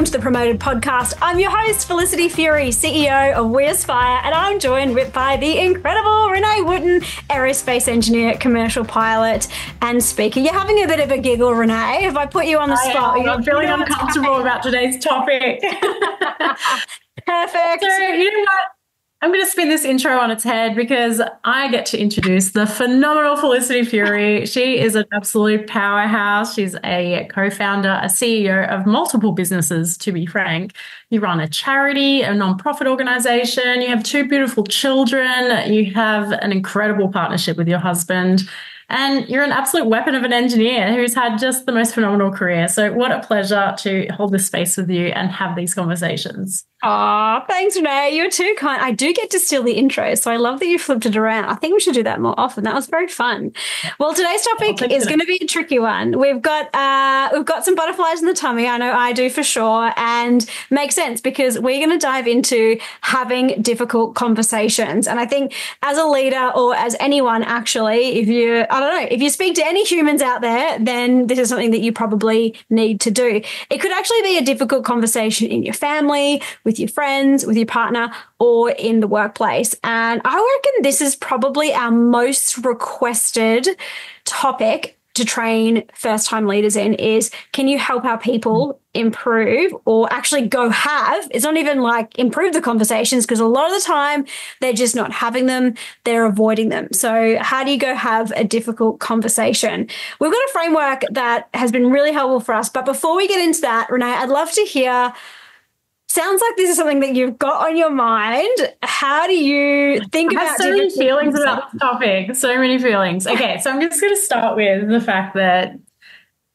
welcome to the Promoted Podcast. I'm your host, Felicity Furey, CEO of We Aspire, and I'm joined with, by the incredible Renee Wootton, aerospace engineer, commercial pilot, and speaker. You're having a bit of a giggle, Renee. Have I put you on the I spot? Am. I'm feeling uncomfortable about today's topic. Perfect. So, you know what? I'm going to spin this intro on its head because I get to introduce the phenomenal Felicity Furey. She is an absolute powerhouse. She's a co founder, a CEO of multiple businesses, to be frank. You run a charity, a non-profit organization. You have two beautiful children. You have an incredible partnership with your husband. And you're an absolute weapon of an engineer who's had just the most phenomenal career. So, what a pleasure to hold this space with you and have these conversations. Oh, thanks, Renee. You're too kind. I do get to steal the intro, so I love that you flipped it around. I think we should do that more often. That was very fun. Well, today's topic is going to be a tricky one. We've got uh, we've got some butterflies in the tummy. I know I do for sure, and makes sense because we're going to dive into having difficult conversations. And I think as a leader or as anyone, actually, if you I don't know if you speak to any humans out there, then this is something that you probably need to do. It could actually be a difficult conversation in your family with your friends, with your partner, or in the workplace. And I reckon this is probably our most requested topic to train first time leaders in is can you help our people improve or actually go have? It's not even like improve the conversations because a lot of the time they're just not having them they're avoiding them. So how do you go have a difficult conversation? We've got a framework that has been really helpful for us but before we get into that renee i'd love to hear sounds like this is something that you've got on your mind. How do you think I about so many feelings about this topic? So many feelings. Okay, so I'm just going to start with the fact that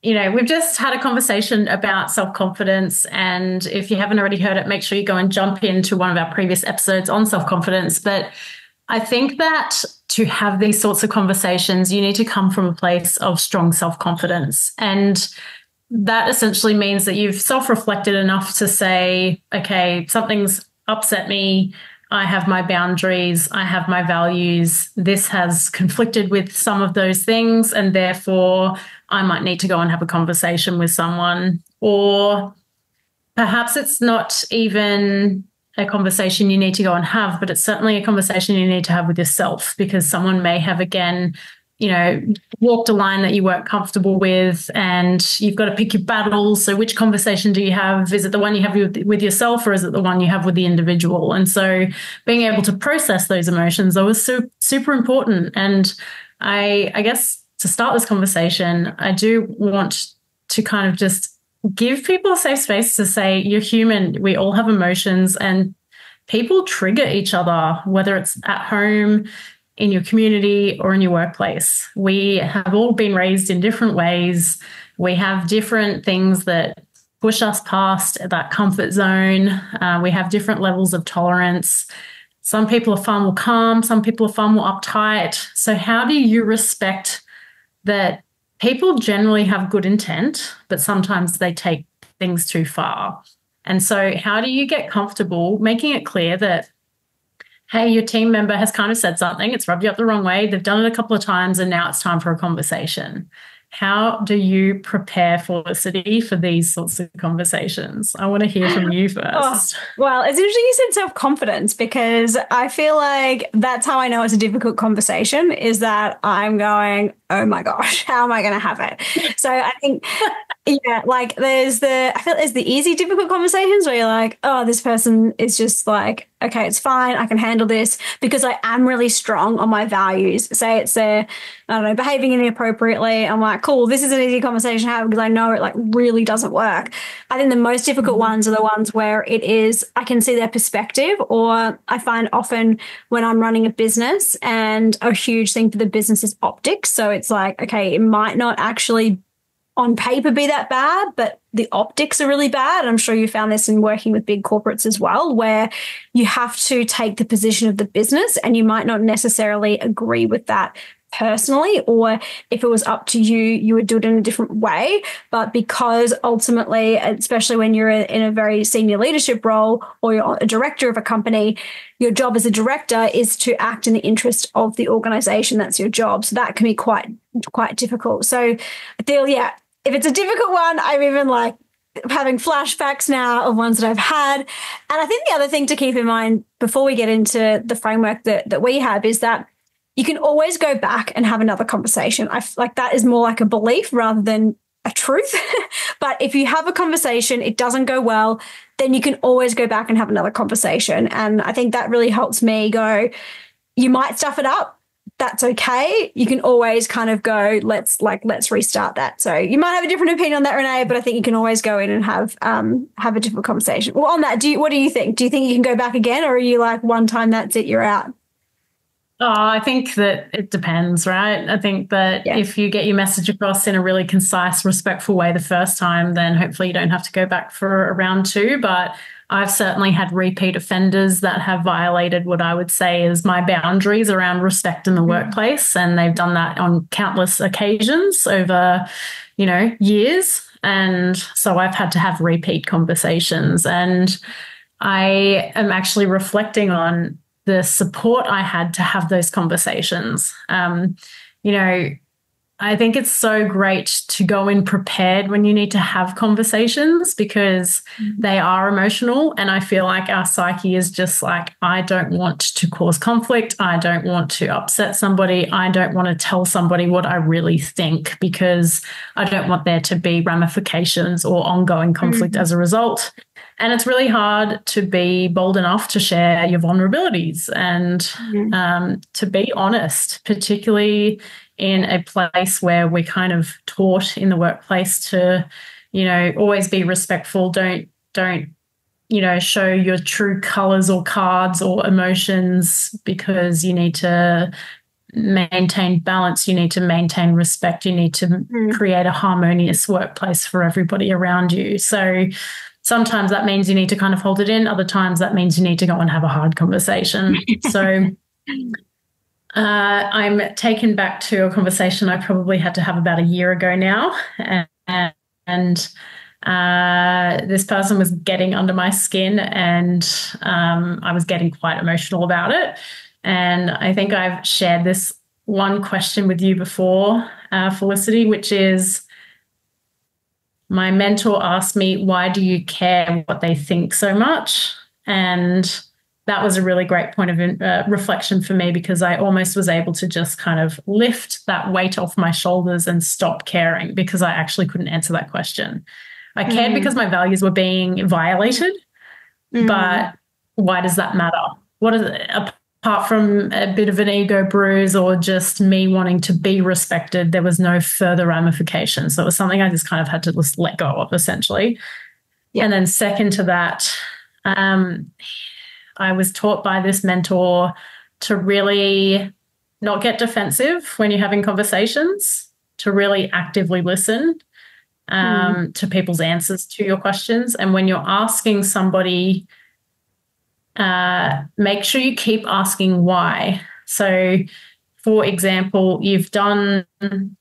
you know we've just had a conversation about self confidence, and if you haven't already heard it, make sure you go and jump into one of our previous episodes on self confidence. But I think that to have these sorts of conversations, you need to come from a place of strong self confidence and that essentially means that you've self reflected enough to say, okay, something's upset me. I have my boundaries. I have my values. This has conflicted with some of those things. And therefore, I might need to go and have a conversation with someone. Or perhaps it's not even a conversation you need to go and have, but it's certainly a conversation you need to have with yourself because someone may have, again, you know, walked a line that you weren't comfortable with, and you've got to pick your battles. So, which conversation do you have? Is it the one you have with yourself, or is it the one you have with the individual? And so, being able to process those emotions that was so, super important. And I, I guess to start this conversation, I do want to kind of just give people a safe space to say, you're human. We all have emotions, and people trigger each other, whether it's at home in your community or in your workplace. We have all been raised in different ways. We have different things that push us past that comfort zone. Uh, we have different levels of tolerance. Some people are far more calm, some people are far more uptight. So, how do you respect that people generally have good intent, but sometimes they take things too far? And so, how do you get comfortable making it clear that hey, your team member has kind of said something, it's rubbed you up the wrong way, they've done it a couple of times, and now it's time for a conversation. How do you prepare for Felicity for these sorts of conversations? I want to hear from you oh, first. Oh, well, it's interesting you said self confidence because I feel like that's how I know it's a difficult conversation is that I'm going, oh my gosh, how am I going to have it? So I think, yeah, like there's the, I feel there's the easy, difficult conversations where you're like, oh, this person is just like, okay, it's fine. I can handle this because I am really strong on my values. Say it's a, I don't know, behaving inappropriately. I'm like, cool, this is an easy conversation to have because I know it like really doesn't work. I think the most difficult mm-hmm. ones are the ones where it is, I can see their perspective, or I find often when I'm running a business and a huge thing for the business is optics. So it's like, okay, it might not actually on paper be that bad, but the optics are really bad. I'm sure you found this in working with big corporates as well, where you have to take the position of the business and you might not necessarily agree with that personally, or if it was up to you, you would do it in a different way. But because ultimately, especially when you're in a very senior leadership role or you're a director of a company, your job as a director is to act in the interest of the organization. That's your job. So that can be quite, quite difficult. So I feel, yeah, if it's a difficult one, I'm even like, having flashbacks now of ones that I've had. And I think the other thing to keep in mind before we get into the framework that, that we have is that you can always go back and have another conversation. I like that is more like a belief rather than a truth. but if you have a conversation, it doesn't go well, then you can always go back and have another conversation. And I think that really helps me go, you might stuff it up. That's okay. You can always kind of go, let's like, let's restart that. So you might have a different opinion on that, Renee, but I think you can always go in and have um have a different conversation. Well, on that, do you what do you think? Do you think you can go back again, or are you like one time that's it, you're out? Oh, I think that it depends, right? I think that yeah. if you get your message across in a really concise, respectful way the first time, then hopefully you don't have to go back for a round two. But I've certainly had repeat offenders that have violated what I would say is my boundaries around respect in the mm. workplace. And they've done that on countless occasions over, you know, years. And so I've had to have repeat conversations. And I am actually reflecting on the support I had to have those conversations. Um, you know, I think it's so great to go in prepared when you need to have conversations because mm-hmm. they are emotional. And I feel like our psyche is just like, I don't want to cause conflict. I don't want to upset somebody. I don't want to tell somebody what I really think because I don't want there to be ramifications or ongoing conflict mm-hmm. as a result. And it's really hard to be bold enough to share your vulnerabilities and mm-hmm. um, to be honest, particularly in a place where we're kind of taught in the workplace to, you know, always be respectful. Don't, don't, you know, show your true colors or cards or emotions because you need to maintain balance, you need to maintain respect, you need to mm. create a harmonious workplace for everybody around you. So, sometimes that means you need to kind of hold it in. Other times that means you need to go and have a hard conversation. so uh, I'm taken back to a conversation I probably had to have about a year ago now. And, and uh, this person was getting under my skin and um, I was getting quite emotional about it. And I think I've shared this one question with you before, uh, Felicity, which is my mentor asked me, Why do you care what they think so much? And that was a really great point of uh, reflection for me because I almost was able to just kind of lift that weight off my shoulders and stop caring because I actually couldn't answer that question. I cared mm. because my values were being violated, mm. but why does that matter? What is it? Apart from a bit of an ego bruise or just me wanting to be respected, there was no further ramifications. So it was something I just kind of had to just let go of essentially. Yeah. And then, second to that, um, I was taught by this mentor to really not get defensive when you're having conversations, to really actively listen um, mm. to people's answers to your questions. And when you're asking somebody, uh, make sure you keep asking why. So, for example, you've done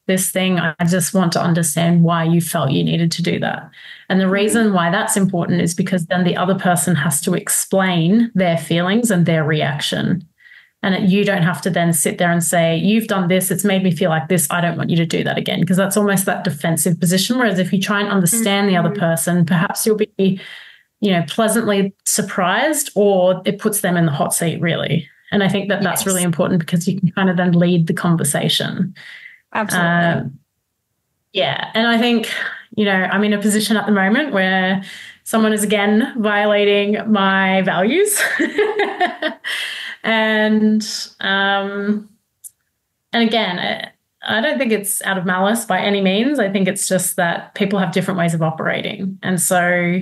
this thing. I just want to understand why you felt you needed to do that. And the reason why that's important is because then the other person has to explain their feelings and their reaction. And you don't have to then sit there and say, You've done this, it's made me feel like this, I don't want you to do that again. Because that's almost that defensive position. Whereas if you try and understand mm-hmm. the other mm-hmm. person, perhaps you'll be you know, pleasantly surprised or it puts them in the hot seat, really. And I think that that's yes. really important because you can kind of then lead the conversation. Absolutely. Um, yeah. And I think, you know, I'm in a position at the moment where someone is again violating my values. and, um, and again, I don't think it's out of malice by any means. I think it's just that people have different ways of operating. And so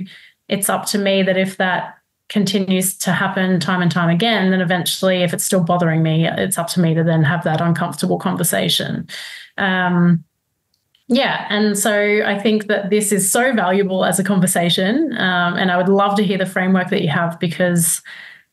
it's up to me that if that continues to happen time and time again, then eventually, if it's still bothering me, it's up to me to then have that uncomfortable conversation. Um, yeah, and so I think that this is so valuable as a conversation, um, and I would love to hear the framework that you have because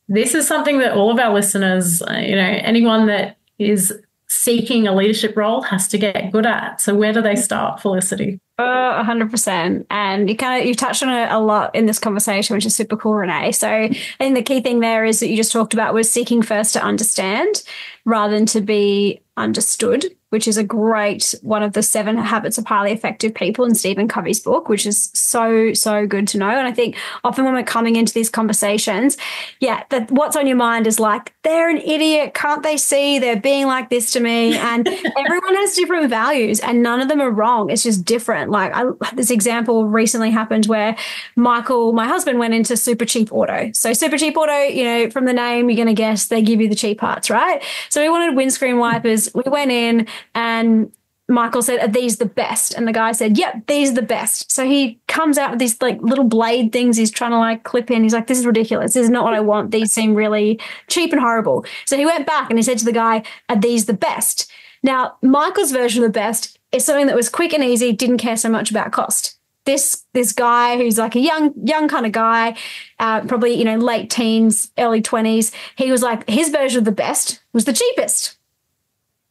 this is something that all of our listeners, uh, you know, anyone that is seeking a leadership role has to get good at. So where do they start, Felicity? Uh, 100%. And you kind of, you touched on it a lot in this conversation, which is super cool, Renee. So I think the key thing there is that you just talked about was seeking first to understand rather than to be understood. Which is a great one of the seven habits of highly effective people in Stephen Covey's book, which is so, so good to know. And I think often when we're coming into these conversations, yeah, that what's on your mind is like, they're an idiot. Can't they see they're being like this to me? And everyone has different values and none of them are wrong. It's just different. Like I, this example recently happened where Michael, my husband, went into Supercheap Auto. So Supercheap Auto, you know, from the name, you're going to guess they give you the cheap parts, right? So we wanted windscreen wipers. We went in and Michael said, Are these the best? And the guy said, Yep, these are the best. So he comes out with these like little blade things he's trying to like clip in. He's like, This is ridiculous. This is not what I want. These seem really cheap and horrible. So he went back and he said to the guy, Are these the best? Now, Michael's version of the best is something that was quick and easy, didn't care so much about cost. This this guy who's like a young young kind of guy, uh, probably you know late teens, early twenties. He was like his version of the best was the cheapest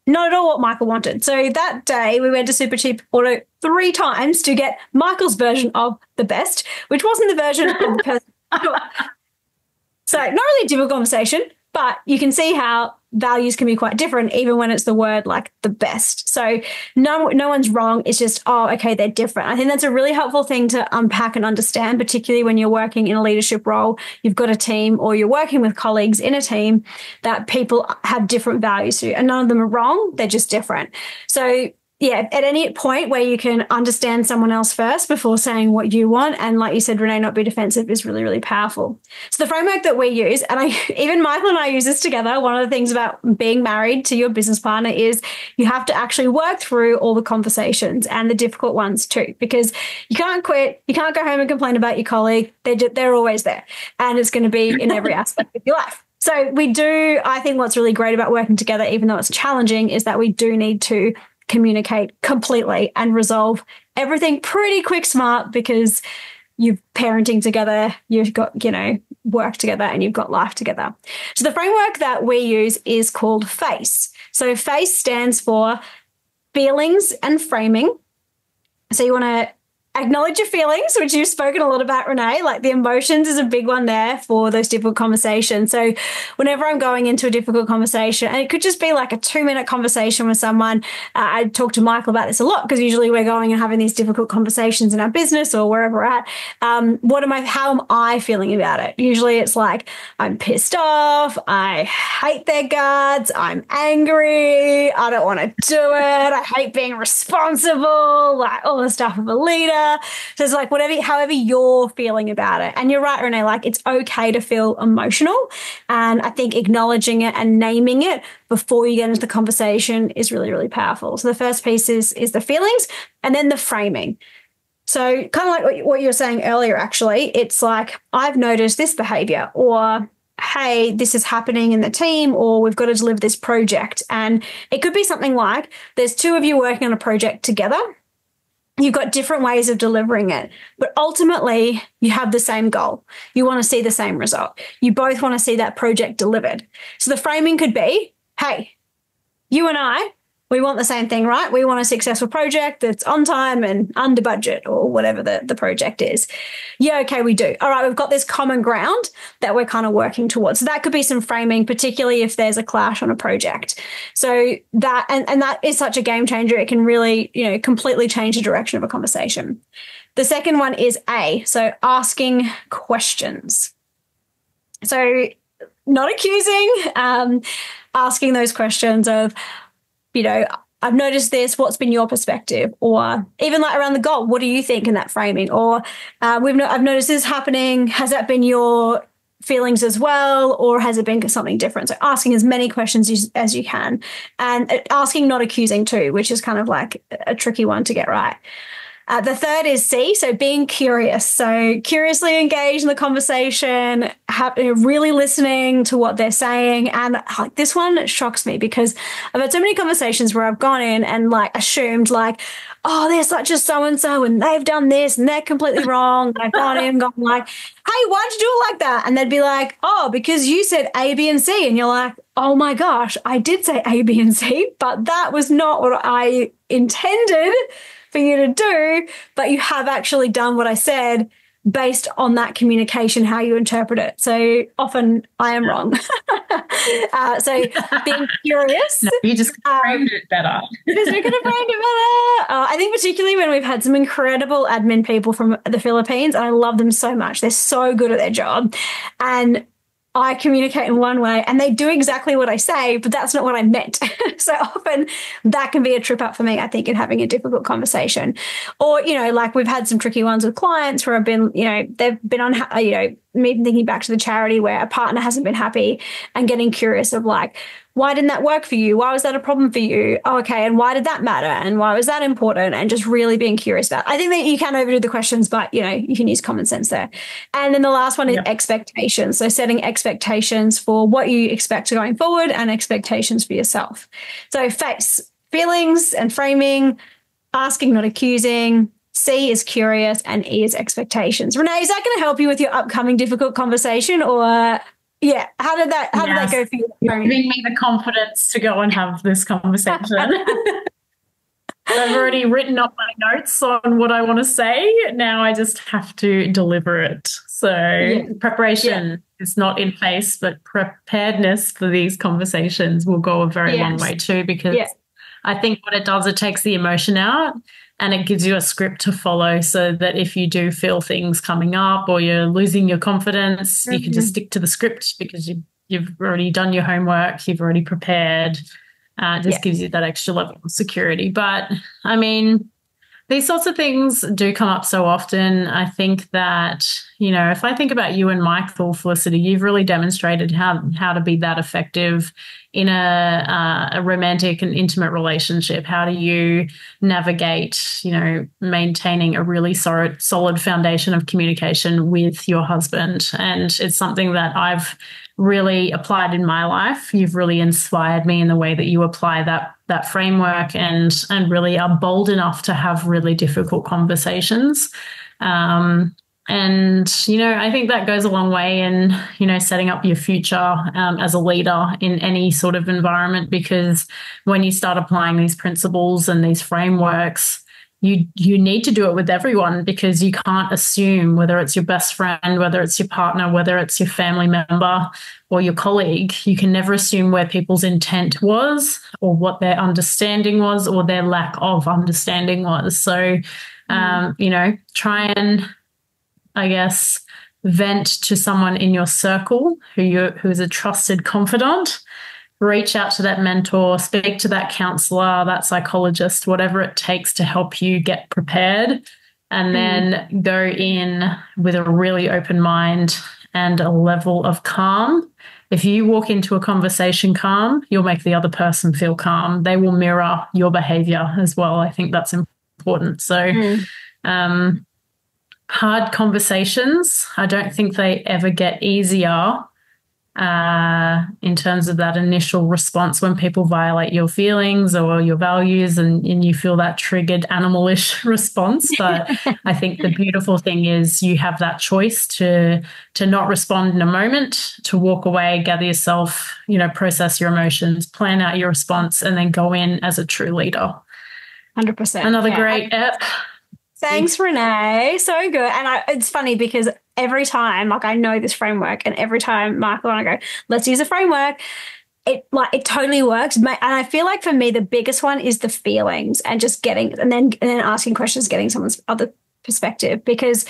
not at all what Michael wanted. So that day we went to Supercheap Auto three times to get Michael's version of the best, which wasn't the version of the person. so not really a difficult conversation, but you can see how values can be quite different, even when it's the word like the best. So no, no one's wrong. It's just, oh, okay, they're different. I think that's a really helpful thing to unpack and understand, particularly when you're working in a leadership role, you've got a team or you're working with colleagues in a team that people have different values to, and none of them are wrong. They're just different. So yeah, at any point where you can understand someone else first before saying what you want, and like you said, Renee, not be defensive is really, really powerful. So the framework that we use, and I even Michael and I use this together. One of the things about being married to your business partner is you have to actually work through all the conversations and the difficult ones too, because you can't quit, you can't go home and complain about your colleague. They're they're always there, and it's going to be in every aspect of your life. So we do. I think what's really great about working together, even though it's challenging, is that we do need to communicate completely and resolve everything pretty quick smart because you're parenting together, you've got, you know, work together and you've got life together. So the framework that we use is called FACE. So FACE stands for feelings and framing. So you want to acknowledge your feelings, which you've spoken a lot about, Renee. Like the emotions is a big one there for those difficult conversations. So, whenever I'm going into a difficult conversation, and it could just be like a two minute conversation with someone, uh, I talk to Michael about this a lot because usually we're going and having these difficult conversations in our business or wherever we're at. Um, what am I, how am I feeling about it? Usually it's like, I'm pissed off, I hate their guts, I'm angry, I don't want to do it, I hate being responsible, like all the stuff of a leader. So it's like whatever, however you're feeling about it. And you're right, Renee, like it's okay to feel emotional. And I think acknowledging it and naming it before you get into the conversation is really, really powerful. So the first piece is, is the feelings and then the framing. So kind of like what you were saying earlier, actually, it's like, I've noticed this behavior or hey, this is happening in the team, or we've got to deliver this project. And it could be something like there's two of you working on a project together You've got different ways of delivering it, but ultimately you have the same goal. You want to see the same result. You both want to see that project delivered. So the framing could be hey, you and I we want the same thing, right? We want a successful project that's on time and under budget or whatever the, the project is. Yeah, okay, we do. All right, we've got this common ground that we're kind of working towards. So that could be some framing, particularly if there's a clash on a project. So that and, and that is such a game changer. It can really, you know, completely change the direction of a conversation. The second one is A, so asking questions. So not accusing, um, asking those questions of you know, I've noticed this. What's been your perspective? Or even like around the goal, what do you think in that framing? Or uh, we've no, I've noticed this happening. Has that been your feelings as well, or has it been something different? So asking as many questions as, as you can, and uh, asking not accusing too, which is kind of like a tricky one to get right. Uh, the third is C, so being curious. So curiously engaged in the conversation, have, really listening to what they're saying. And like this one shocks me because I've had so many conversations where I've gone in and like assumed like, oh, they're such a so and so and they've done this and they're completely wrong. I've gone in gone like, hey, why'd you do it like that? And they'd be like, oh, because you said A, B, and C. And you're like, oh my gosh, I did say A, B, and C, but that was not what I intended for you to do, but you have actually done what I said based on that communication, how you interpret it. So often I am wrong. uh, so being curious. No, you just framed um, it better. because we could have framed it better. Uh, I think particularly when we've had some incredible admin people from the Philippines, and I love them so much. They're so good at their job. And I communicate in one way and they do exactly what I say, but that's not what I meant. so often that can be a trip up for me, I think, in having a difficult conversation. Or, you know, like we've had some tricky ones with clients where I've been, you know, they've been on, you know, me thinking back to the charity where a partner hasn't been happy and getting curious of like, why didn't that work for you? Why was that a problem for you? Oh, okay. And why did that matter? And why was that important? And just really being curious about. I think that you can overdo the questions, but you know, you can use common sense there. And then the last one is expectations. So setting expectations for what you expect going forward and expectations for yourself. So face feelings and framing, asking, not accusing, C is curious and E is expectations. Renee, is that going to help you with your upcoming difficult conversation or yeah, how did that how yes. did that go for you? You're giving me the confidence to go and have this conversation. I've already written up my notes on what I want to say. Now I just have to deliver it. So yeah. preparation yeah. is not in face, but preparedness for these conversations will go a very yes. long way too because yeah. I think what it does, it takes the emotion out and it gives you a script to follow so that if you do feel things coming up or you're losing your confidence, mm-hmm. you can just mm-hmm. stick to the script because you, you've already done your homework, you've already prepared. Uh, it just yeah. gives you that extra level of security. But I mean, these sorts of things do come up so often. I think that, you know, if I think about you and Michael, Felicity, you've really demonstrated how, how to be that effective in a, uh, a romantic and intimate relationship. How do you navigate, you know, maintaining a really solid, solid foundation of communication with your husband? And it's something that I've really applied in my life. You've really inspired me in the way that you apply that that framework and and really are bold enough to have really difficult conversations. Um, and you know, I think that goes a long way in you know setting up your future um, as a leader in any sort of environment because when you start applying these principles and these frameworks you you need to do it with everyone because you can't assume whether it's your best friend whether it's your partner whether it's your family member or your colleague. You can never assume where people's intent was or what their understanding was or their lack of understanding was. So um, you know try and i guess vent to someone in your circle who you who is a trusted confidant reach out to that mentor, speak to that counselor, that psychologist, whatever it takes to help you get prepared. And mm. then go in with a really open mind and a level of calm. If you walk into a conversation calm, you'll make the other person feel calm. They will mirror your behavior as well. I think that's important. So, mm. um, hard conversations, I don't think they ever get easier uh, in terms of that initial response when people violate your feelings or your values and, and you feel that triggered animalish response but i think the beautiful thing is you have that choice to to not respond in a moment to walk away gather yourself you know process your emotions plan out your response and then go in as a true leader 100% another yeah. great app Thanks, Renee. So good. And I, it's funny because every time, like I know this framework, and every time Michael and I go, let's use a framework, it like it totally works. And I feel like for me, the biggest one is the feelings and just getting and then and then asking questions, getting someone's other perspective because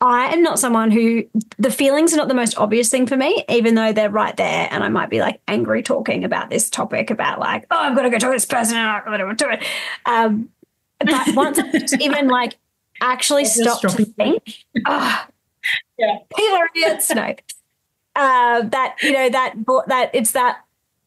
I am not someone who the feelings are not the most obvious thing for me, even though they're right there. And I might be like angry talking about this topic about like, oh, I've got to go talk to this person and I don't want to do it. Um, but once even like actually stop to think, oh, yeah. idiots. No. Uh, that you know that that it's that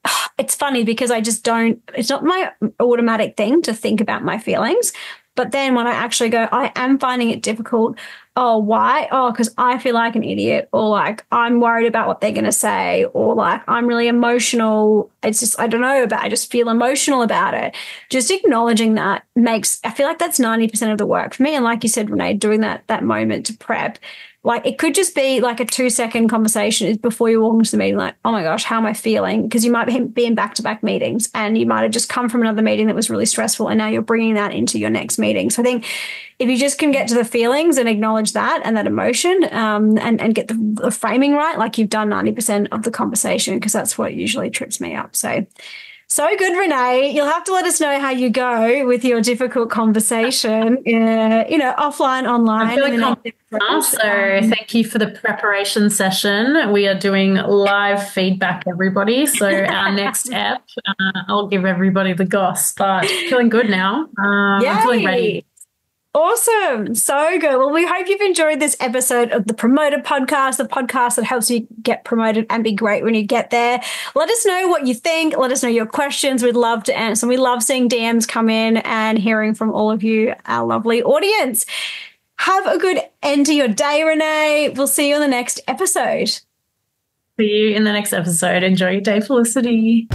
it's funny because I just don't. It's not my automatic thing to think about my feelings. But then when I actually go, I am finding it difficult. Oh, why? Oh, because I feel like an idiot, or like I'm worried about what they're going to say, or like I'm really emotional it's just I don't know about. I just feel emotional about it. Just acknowledging that makes I feel like that's ninety percent of the work for me. And like you said, Renee, doing that that moment to prep like it could just be like a two second conversation is before you walk into the meeting, like, oh my gosh, how am I feeling? Because you might be in back to back meetings and you might have just come from another meeting that was really stressful and now you're bringing that into your next meeting. So I think if you just can get to the feelings and acknowledge that and that emotion um, and, and get the, the framing right, like you've done 90% of the conversation, because that's what usually trips me up. So, so good, Renee. You'll have to let us know how you go with your difficult conversation, uh, you know, offline, online. Like so thank you for the preparation session. We are doing live feedback, everybody. So our next app, uh, I'll give everybody the goss, but feeling good now. Um, I'm feeling ready. Awesome. So good. Well, we hope you've enjoyed this episode of the Promoted Podcast, the podcast that helps you get promoted and be great when you get there. Let us know what you think. Let us know your questions. We'd love to answer. We love seeing DMs come in and hearing from all of you, our lovely audience. Have a good end to your day, Renee. We'll see you on the next episode. See you in the next episode. Enjoy your day, Felicity.